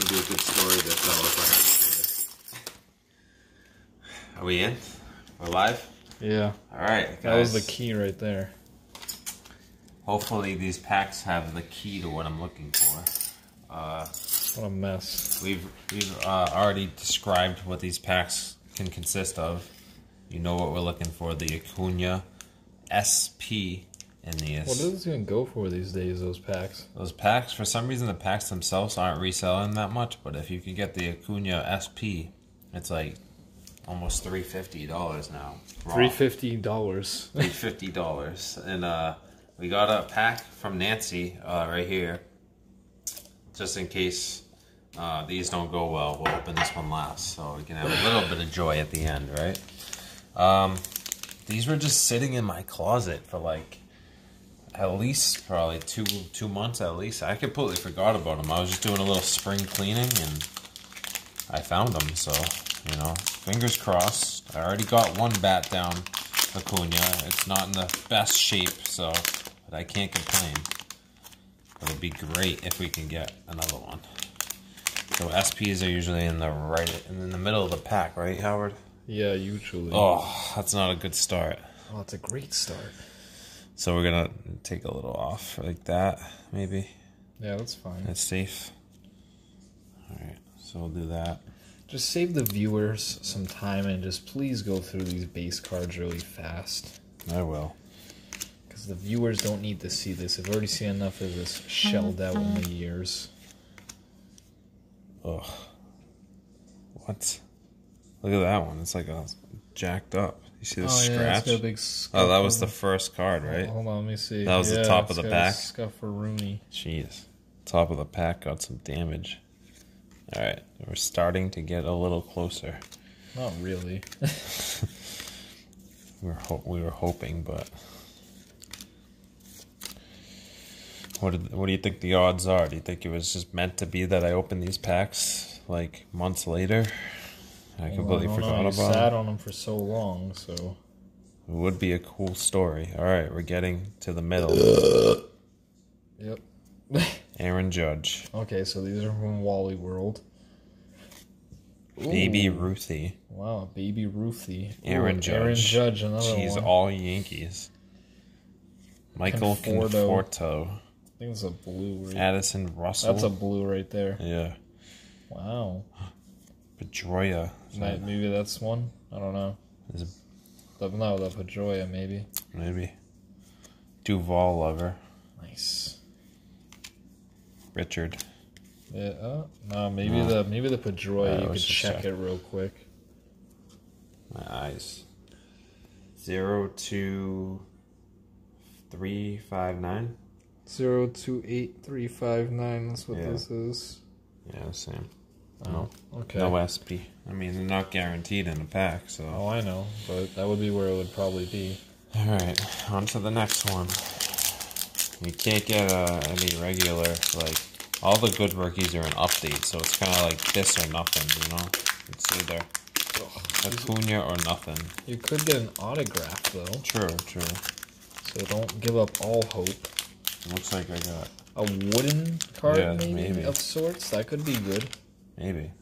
gonna be a good story to tell us. Are we in? We're live. Yeah, All right, that was the key right there. Hopefully, these packs have the key to what I'm looking for. Uh, What a mess. we've we've uh, already described what these packs can consist of. You know what we're looking for: the Acuna SP in these. What does this even go for these days? Those packs. Those packs, for some reason, the packs themselves aren't reselling that much. But if you can get the Acuna SP, it's like almost three fifty dollars now. Three fifty dollars. Three fifty dollars, and uh, we got a pack from Nancy uh, right here, just in case uh, these don't go well. We'll open this one last, so we can have a little bit of joy at the end, right? Um, these were just sitting in my closet for like at least probably two two months at least. I completely forgot about them. I was just doing a little spring cleaning and I found them. So you know, fingers crossed. I already got one bat down, Acuna. It's not in the best shape, so but I can't complain. But it'd be great if we can get another one. So SPs are usually in the right in the middle of the pack, right, Howard? Yeah, usually. Oh, that's not a good start. Oh, that's a great start. So we're gonna take a little off like that, maybe. Yeah, that's fine. That's safe. Alright, so we'll do that. Just save the viewers some time and just please go through these base cards really fast. I will. Because the viewers don't need to see this. They've already seen enough of this shelled out in the years. Ugh. What? Look at that one. It's like a jacked up. You see the oh, yeah, scratch? a big oh, that was the first card, right? Hold on, let me see. That was the Yeah, top of the pack? Scuff for Rooney. Jeez. Top of the pack got some damage. Alright, we're starting to get a little closer. Not really. We were, ho- we were hoping, but. What, did, what do you think the odds are? Do you think it was just meant to be that I opened these packs like months later? I completely I know, forgot you about sat on them for so long, so. It would be a cool story. All right, we're getting to the middle. Yep. Aaron Judge, okay, so these are from Wally World. Baby Ruthie, Wow, Baby Ruthie. Aaron Ooh, Judge. Aaron Judge, another She's one. all Yankees. Michael Conforto. Conforto, I think it's a blue. Right? Addison Russell. That's a blue right there. yeah. Wow. Pedroia. Might- Maybe that's one. I don't know. Is The, no, the Pedroia, maybe. Maybe. Duval lover. Nice. Richard. Yeah. Uh, no, maybe No. the maybe the Pedroia. Yeah, you could check check. it real quick. My eyes. Zero two three five nine. Zero two eight three five nine. That's what Yeah. this is. Yeah, same. Oh, okay. No SP. I mean, they're not guaranteed in a pack, so. Oh, I know, but that would be where it would probably be. Alright, on to the next one. You can't get uh, any regular, like, all the good rookies are an update, so it's kind of like this or nothing, you know? It's either Acuna or nothing. You could get an autograph though, True, true. so don't give up all hope. Looks like I got. A wooden card, Yeah, maybe, maybe. of sorts. That could be good. Maybe.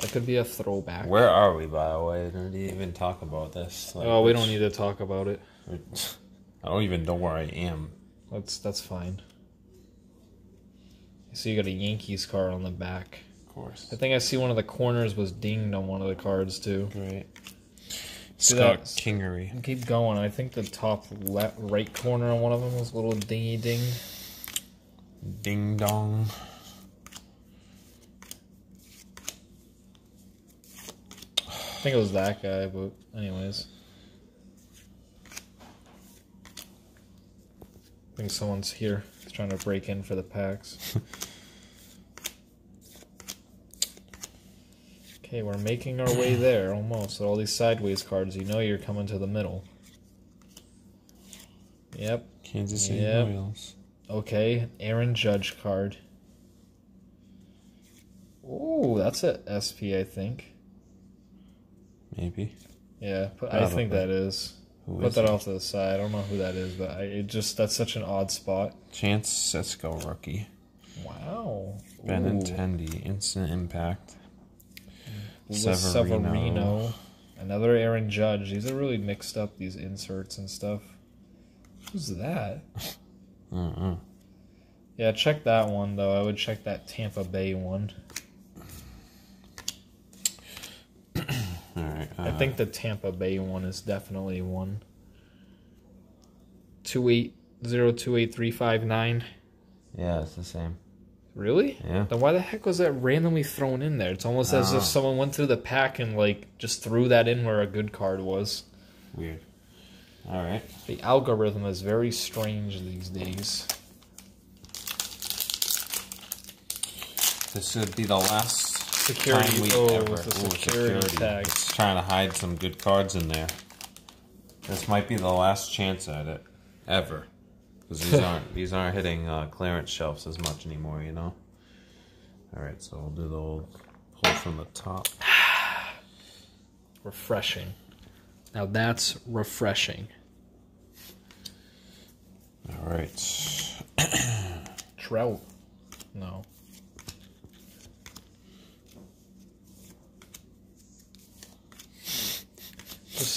That could be a throwback. Where are we, by the way? Did we even talk about this? Like, oh, we don't need to talk about it. I don't even know where I am. That's that's fine. So you got a Yankees card on the back. Of course. I think I see one of the corners was dinged on one of the cards too. Great. See Scott that? Kingery. Keep going. I think the top left, right corner on one of them was a little dingy ding. Ding dong. I think it was that guy, but anyways. I think someone's here He's trying to break in for the packs. okay, we're making our way there almost. All these sideways cards, you know you're coming to the middle. Yep. Kansas City Yep. Royals. Okay, Aaron Judge card. Oh, that's a SP, I think. Maybe. Yeah, but I think that is. Who Put is that it? off to the side. I don't know who that is, but I, it just that's such an odd spot. Chance Sisco rookie. Wow. Benintendi, instant impact. Severino. Severino. Another Aaron Judge. These are really mixed up, these inserts and stuff. Who's that? Mm-mm. Yeah, check that one, though. I would check that Tampa Bay one. All right. I uh, think the Tampa Bay one is definitely one. Two eight zero two eight three five nine. Yeah, it's the same. Really? Yeah. Then why the heck was that randomly thrown in there? It's almost as Ah. if someone went through the pack and like just threw that in where a good card was. Weird. All right. The algorithm is very strange these days. This should be the last Security- time we oh, ever. it's Ooh, security tag. It's trying to hide some good cards in there. This might be the last chance at it ever, because these aren't these aren't hitting uh, clearance shelves as much anymore. You know. All right, so we'll do the old pull from the top. Refreshing. Now that's refreshing. All right. Trout. No.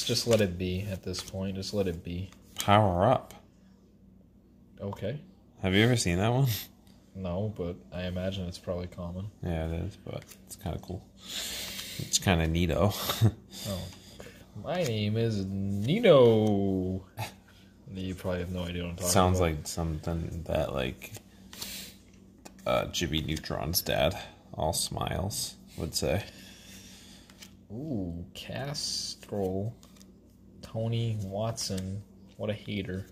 Just just let it be at this point. Just let it be. Power up. Okay. Have you ever seen that one? No, but I imagine it's probably common. Yeah, it is, but it's kind of cool. It's kind of neato. Oh. My name is Nino. You probably have no idea what I'm talking Sounds about. like something that like uh, Jimmy Neutron's dad, all smiles, would say. Ooh, Castro. Tony Watson. What a hater.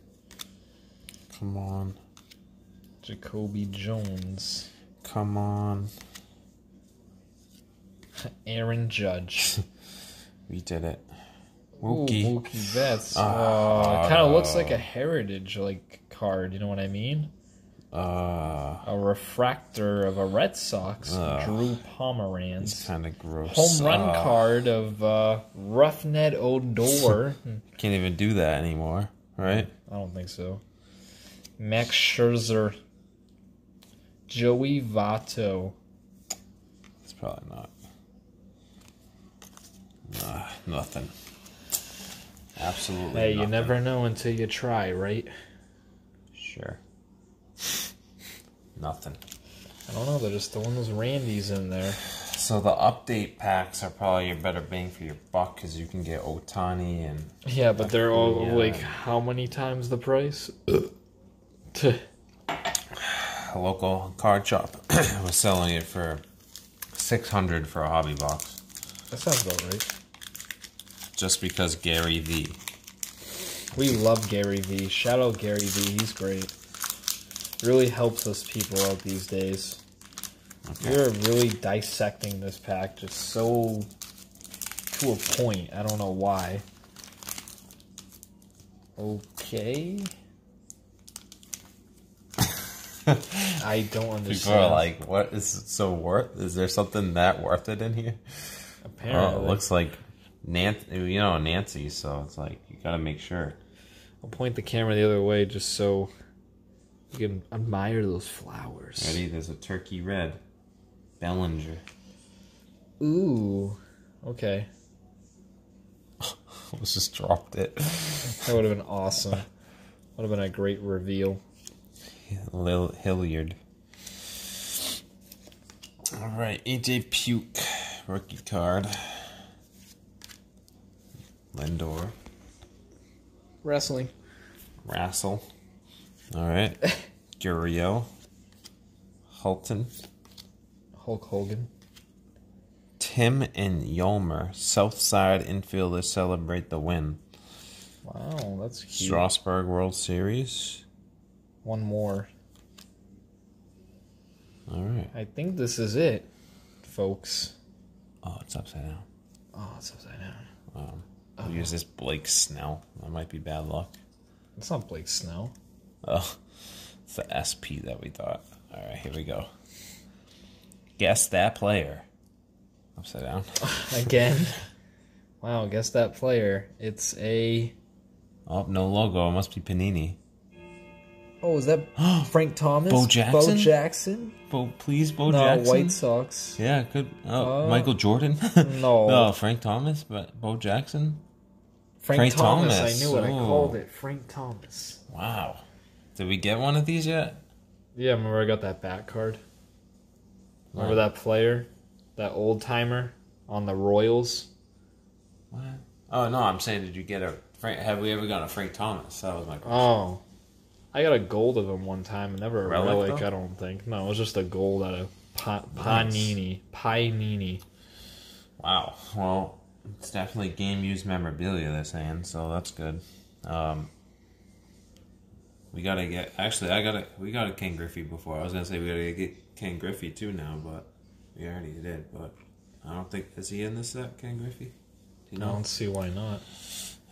Come on, Jacoby Jones. come on, Aaron Judge. we did it. Ooh, Mookie. Mookie Betts. Ah, oh, it kind of looks like a heritage like card. You know what I mean? Uh, A refractor of a Red Sox. Ugh. Drew it's Pomeranz. kind of gross. Home run Uh, card of uh, Rougned Odor. Can't even do that anymore, right? I don't think so. Max Scherzer. Joey Votto. It's probably not. Nah, nothing. Absolutely. Hey, you never know until you try, right? Sure. Nothing. I don't know. They're just throwing those Randys in there. So the update packs are probably your better bang for your buck because you can get Ohtani and Yeah, but they're all Yeah. like how many times the price? A local card shop was selling it for six hundred for a hobby box that sounds about right. just because Gary V. We love Gary V. Shout out Gary V. He's great. Really helps us people out these days. Okay. We're really dissecting this pack just so to a point. I don't know why. Okay. I don't understand. People are like, "What is it so worth? Is there something that worth it in here?" apparently. Oh, it looks like Nancy. You know Nancy, so it's like you gotta make sure. I'll point the camera the other way just so you can admire those flowers. Ready? There's a turkey red, Bellinger. Ooh. Okay. Let's just dropped it. That would have been awesome. Would have been a great reveal. Lil Hilliard. All right, AJ Puk, rookie card. Lindor, Wrestling. Rassel. All right, Gurriel, Hulton, Hulk Hogan. Tim and Yolmer, Southside infielders celebrate the win. Wow, that's cute. Strasburg World Series. One more. All right. I think this is it, folks. Oh, it's upside down. Oh, it's upside down. Um, use this Blake Snell. That might be bad luck. It's not Blake Snell. Oh, it's the SP that we thought. All right, here we go. Guess that player. Upside down. Again. wow, guess that player. It's a Oh, no logo. It must be Panini. Oh, is that Frank Thomas? Bo Jackson? Bo Jackson? Bo, please, Bo no, Jackson. White Sox. Yeah, good. Oh, Uh, Michael Jordan. no. no, Frank Thomas, but Bo Jackson. Frank, Frank Thomas. Thomas. I knew it. I called it Frank Thomas. Wow. Did we get one of these yet? Yeah, remember I got that back card? Remember What? that player? That old timer on the Royals? What? Oh no, I'm saying, did you get a Frank? Have we ever gotten a Frank Thomas? That was my question. Oh. I got a gold of him one time, never a Relic, relic. I don't think. No, it was just a gold out of pa-. Panini. Panini. Wow. Well, it's definitely game used memorabilia they're saying, so that's good. Um, we gotta get. Actually, I gotta. We got a Ken Griffey before. I was gonna say we gotta get Ken Griffey too now, but we already did. But I don't think is he in this set, Ken Griffey? Do you I don't see why not.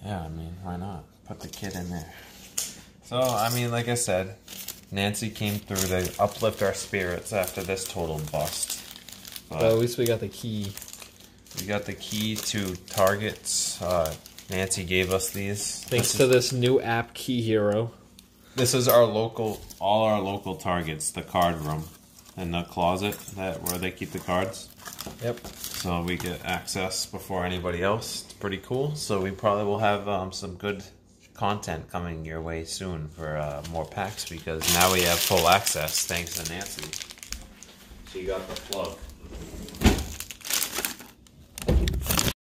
Yeah, I mean, why not? Put the kid in there. So, I mean, like I said, Nancy came through to uplift our spirits after this total bust. But But at least we got the key. we got the key to targets. Uh, Nancy gave us these. Thanks this to is, this new app, Key Hero. This is our local, all our local targets. The card room and the closet that where they keep the cards. Yep. So we get access before anybody else. It's pretty cool. So we probably will have um, some good content coming your way soon for uh, more packs because now we have full access thanks to Nancy. She got the plug.